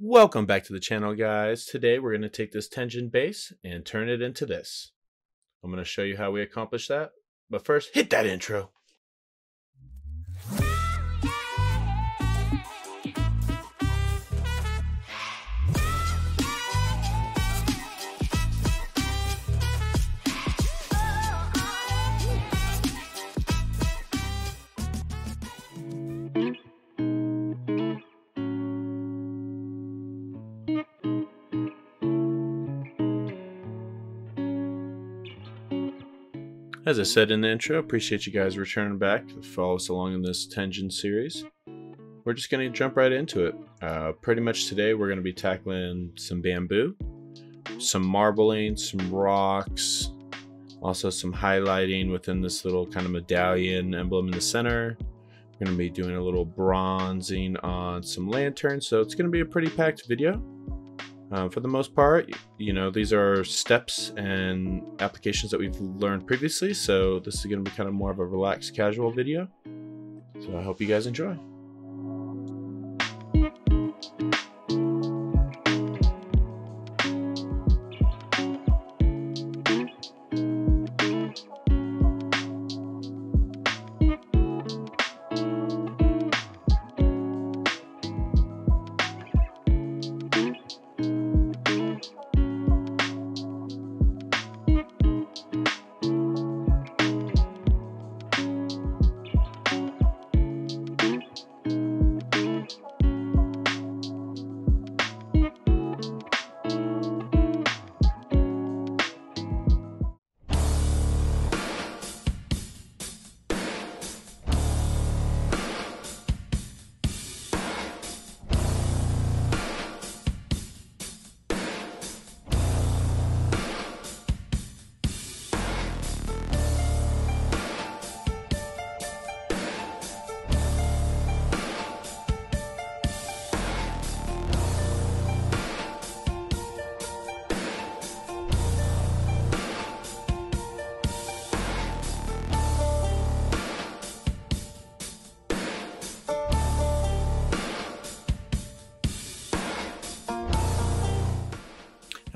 Welcome back to the channel guys. Today we're going to take this Tenjin base and turn it into this. I'm going to show you how we accomplish that. But first, hit that intro. As I said in the intro, appreciate you guys returning back to follow us along in this Tenjin series. We're just going to jump right into it. Uh, pretty much today we're going to be tackling some bamboo, some marbling, some rocks, also some highlighting within this little kind of medallion emblem in the center. We're going to be doing a little bronzing on some lanterns, so it's going to be a pretty packed video. Uh, for the most part, you know, these are steps and applications that we've learned previously, so this is going to be kind of more of a relaxed, casual video. So I hope you guys enjoy.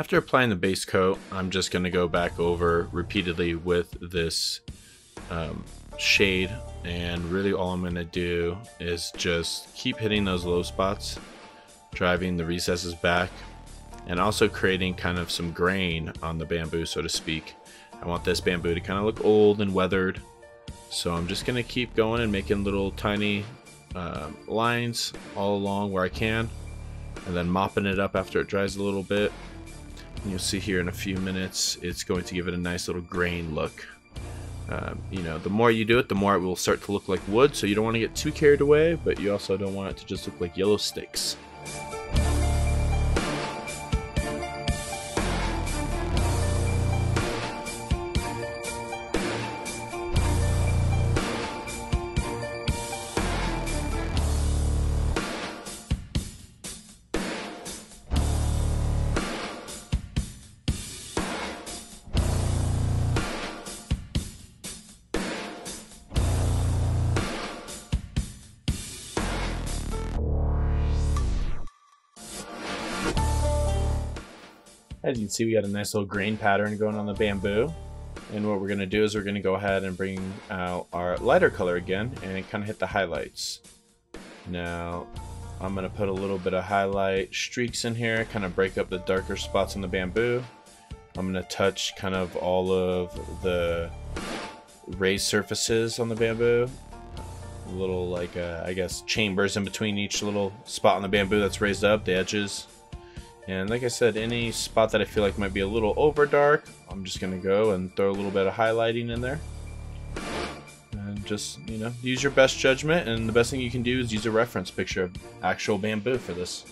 After applying the base coat, I'm just going to go back over repeatedly with this um, shade and really all I'm going to do is just keep hitting those low spots, driving the recesses back, and also creating kind of some grain on the bamboo, so to speak. I want this bamboo to kind of look old and weathered, so I'm just going to keep going and making little tiny uh, lines all along where I can, and then mopping it up after it dries a little bit You'll see here in a few minutes, it's going to give it a nice little grain look. Um, you know, the more you do it, the more it will start to look like wood, so you don't want to get too carried away, but you also don't want it to just look like yellow sticks. As you can see, we got a nice little grain pattern going on the bamboo. And what we're going to do is we're going to go ahead and bring out our lighter color again and kind of hit the highlights. Now, I'm going to put a little bit of highlight streaks in here, kind of break up the darker spots on the bamboo. I'm going to touch kind of all of the raised surfaces on the bamboo. Little like, uh, I guess, chambers in between each little spot on the bamboo that's raised up, the edges. And like I said, any spot that I feel like might be a little over dark, I'm just going to go and throw a little bit of highlighting in there. And just, you know, use your best judgment. And the best thing you can do is use a reference picture of actual bamboo for this.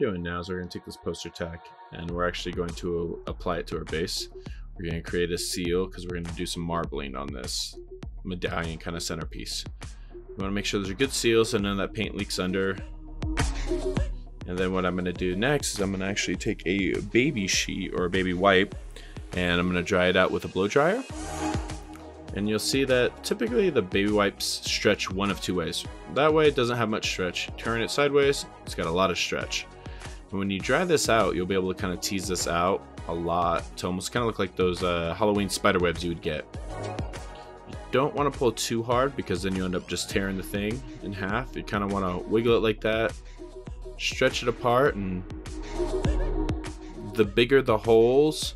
Doing now is we're going to take this poster tack and we're actually going to apply it to our base. We're going to create a seal because we're going to do some marbling on this medallion kind of centerpiece. We want to make sure there's a good seal so none of that paint leaks under. And then what I'm going to do next is I'm going to actually take a baby sheet or a baby wipe and I'm going to dry it out with a blow dryer. And you'll see that typically the baby wipes stretch one of two ways. That way it doesn't have much stretch. Turn it sideways, it's got a lot of stretch. When you dry this out, you'll be able to kind of tease this out a lot to almost kind of look like those uh, Halloween spider webs you would get. You don't want to pull too hard because then you end up just tearing the thing in half. You kind of want to wiggle it like that, stretch it apart, and the bigger the holes,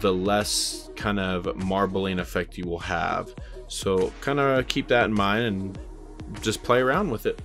the less kind of marbling effect you will have. So kind of keep that in mind and just play around with it.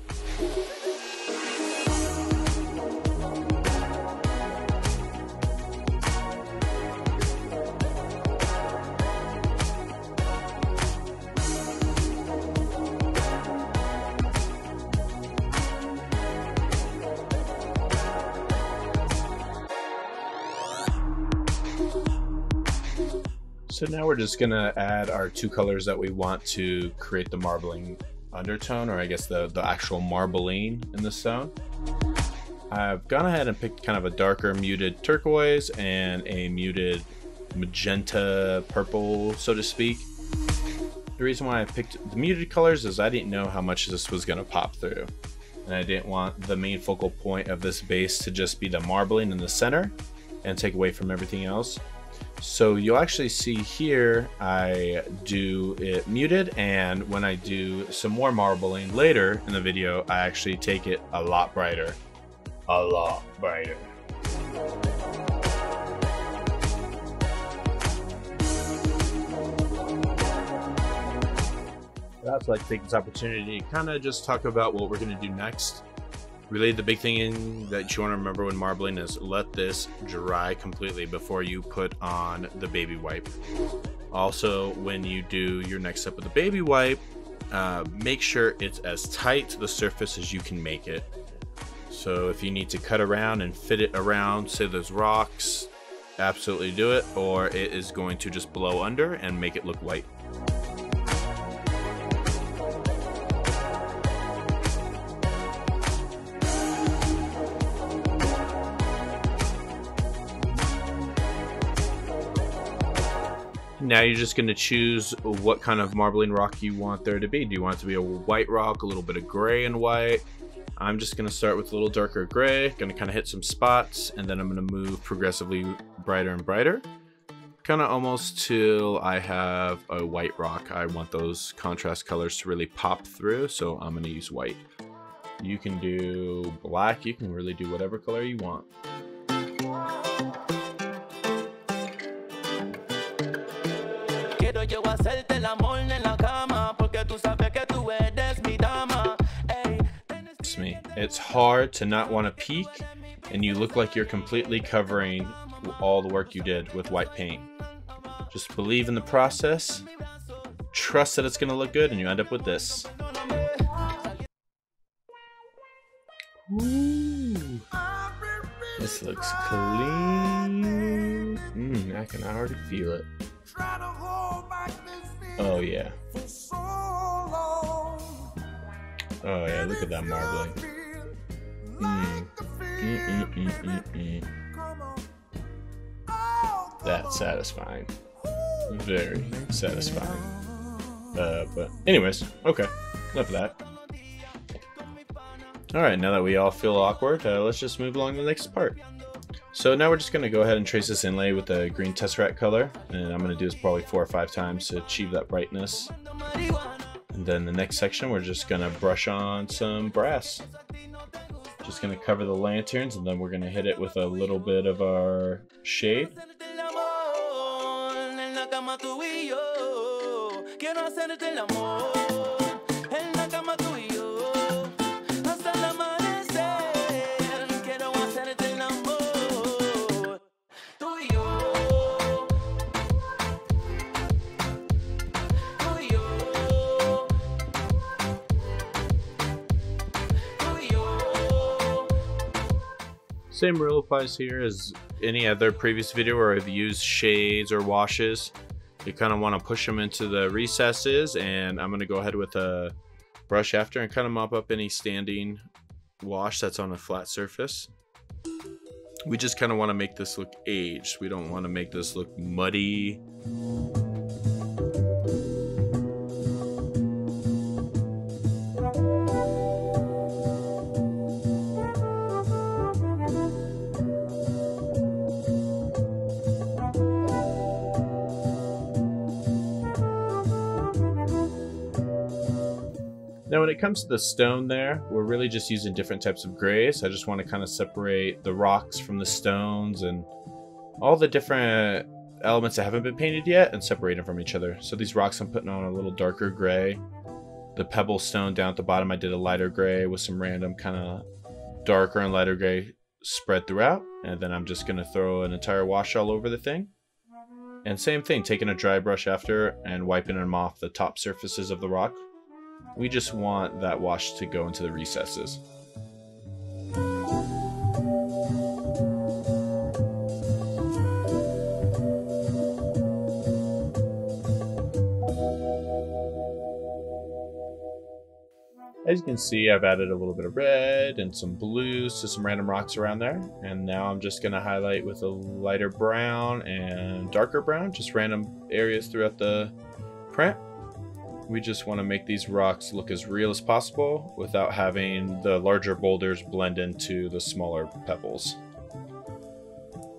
So now we're just gonna add our two colors that we want to create the marbling undertone, or I guess the, the actual marbling in the stone. I've gone ahead and picked kind of a darker muted turquoise and a muted magenta purple, so to speak. The reason why I picked the muted colors is I didn't know how much this was gonna pop through. And I didn't want the main focal point of this base to just be the marbling in the center and take away from everything else. So you'll actually see here, I do it muted, and when I do some more marbling later in the video, I actually take it a lot brighter. A lot brighter. I'd like to take this opportunity to kind of just talk about what we're going to do next. Really, the big thing that you want to remember when marbling is let this dry completely before you put on the baby wipe. Also, when you do your next step with the baby wipe, uh, make sure it's as tight to the surface as you can make it. So if you need to cut around and fit it around, say those rocks, absolutely do it, or it is going to just blow under and make it look white. Now you're just going to choose what kind of marbling rock you want there to be. Do you want it to be a white rock, a little bit of gray and white? I'm just going to start with a little darker gray, going to kind of hit some spots, and then I'm going to move progressively brighter and brighter. Kind of almost till I have a white rock. I want those contrast colors to really pop through, so I'm going to use white. You can do black, you can really do whatever color you want. Hacerte el amor en la cama porque tú sabes que tú eres mi dama. It's me. It's hard to not want to peek and you look like you're completely covering all the work you did with white paint. Just believe in the process, trust that it's going to look good, and you end up with this. Ooh. This looks clean. Mm, I can already feel it. Oh yeah. Oh yeah, look at that marbling. Mm. Mm, mm, mm That's satisfying. Very satisfying. Uh, but anyways, okay. Enough of that. Alright, now that we all feel awkward, uh, let's just move along to the next part. So now we're just gonna go ahead and trace this inlay with a green tesseract color, and I'm gonna do this probably four or five times to achieve that brightness. And then the next section, we're just gonna brush on some brass. Just gonna cover the lanterns, and then we're gonna hit it with a little bit of our shade. Same rule applies here as any other previous video where I've used shades or washes. You kind of want to push them into the recesses and I'm going to go ahead with a brush after and kind of mop up any standing wash that's on a flat surface. We just kind of want to make this look aged. We don't want to make this look muddy. When it comes to the stone there, we're really just using different types of grays. I just want to kind of separate the rocks from the stones and all the different elements that haven't been painted yet and separate them from each other. So these rocks I'm putting on a little darker gray. The pebble stone down at the bottom I did a lighter gray with some random kind of darker and lighter gray spread throughout. And then I'm just going to throw an entire wash all over the thing. And same thing, taking a dry brush after and wiping them off the top surfaces of the rock we just want that wash to go into the recesses. As you can see, I've added a little bit of red and some blues to some random rocks around there. And now I'm just going to highlight with a lighter brown and darker brown, just random areas throughout the print. We just want to make these rocks look as real as possible without having the larger boulders blend into the smaller pebbles.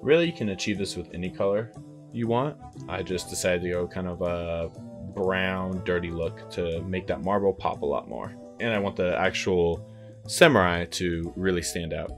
Really, you can achieve this with any color you want. I just decided to go kind of a brown, dirty look to make that marble pop a lot more. And I want the actual samurai to really stand out.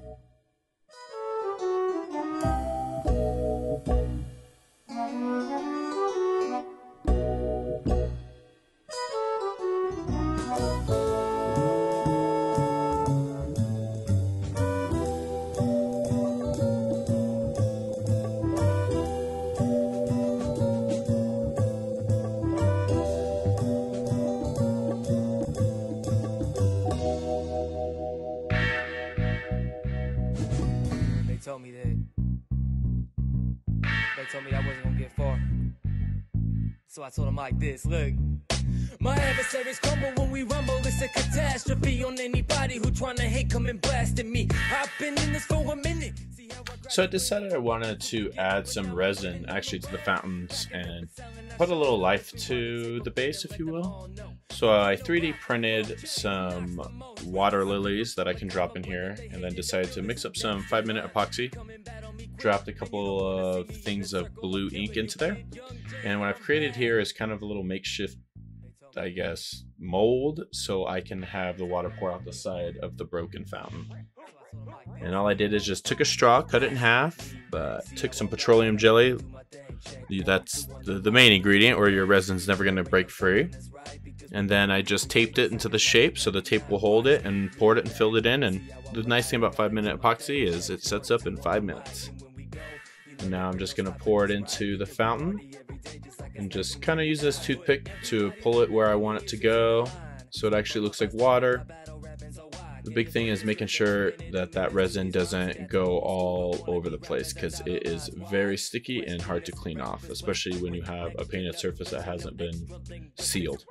They told me I wasn't gonna get far. So I told them like this, look. My adversaries crumble when we rumble. It's a catastrophe on anybody who tryna hate coming blasting me. I've been in this for a minute. So I decided I wanted to add some resin actually to the fountains and put a little life to the base, if you will. So I 3D printed some water lilies that I can drop in here and then decided to mix up some 5 minute epoxy. Dropped a couple of things of blue ink into there. And what I've created here is kind of a little makeshift, I guess, mold so I can have the water pour out the side of the broken fountain. And all I did is just took a straw, cut it in half, uh, took some petroleum jelly. That's the, the main ingredient or your resin's never going to break free. And then I just taped it into the shape so the tape will hold it and poured it and filled it in. And the nice thing about 5 minute epoxy is it sets up in 5 minutes. And now I'm just going to pour it into the fountain and just kind of use this toothpick to pull it where I want it to go so it actually looks like water. The big thing is making sure that that resin doesn't go all over the place because it is very sticky and hard to clean off, especially when you have a painted surface that hasn't been sealed.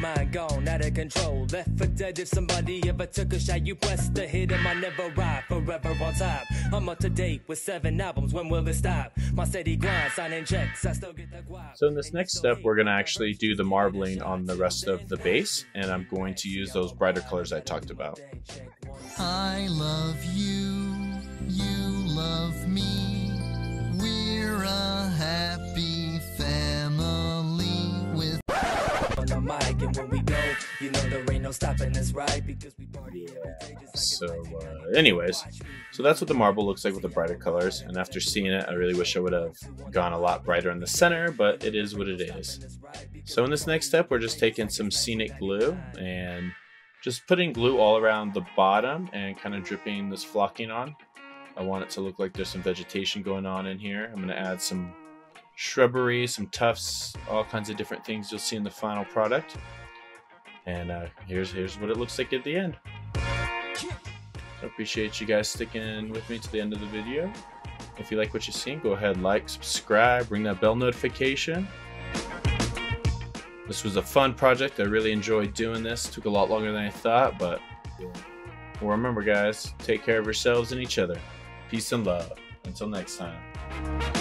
Mind gone out of control. Left for dead if somebody ever took a shot. You pressed the hit and I never ride forever on top. I'm up to date with seven albums. When will it stop? My steady grind, signing checks. I still get the guap. So in this next step, we're going to actually do the marbling on the rest of the base, and I'm going to use those brighter colors I talked about. I love you, you love me. We're a happy family with on the mic and when we go, you know there ain't no stopping us, right? Because we party every day just like So, uh, anyways, so that's what the marble looks like with the brighter colors. And after seeing it, I really wish I would have gone a lot brighter in the center, but it is what it is. So in this next step, we're just taking some scenic glue and just putting glue all around the bottom and kind of dripping this flocking on. I want it to look like there's some vegetation going on in here. I'm going to add some shrubbery, some tufts, all kinds of different things you'll see in the final product. And uh, here's here's what it looks like at the end. So appreciate you guys sticking with me to the end of the video. If you like what you seen, go ahead, like, subscribe, ring that bell notification. This was a fun project. I really enjoyed doing this. Took a lot longer than I thought, but well, remember, guys, take care of yourselves and each other. Peace and love. Until next time.